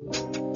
you